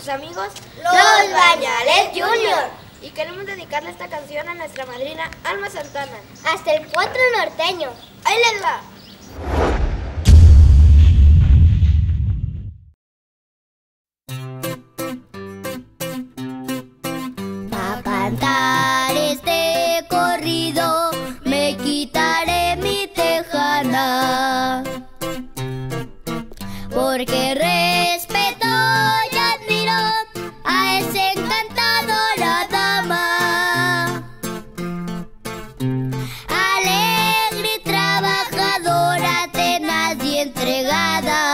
sus amigos Los Bañales Junior. y queremos dedicarle esta canción a nuestra madrina Alma Santana. Hasta el cuatro norteño. ¡Ahí les va! by the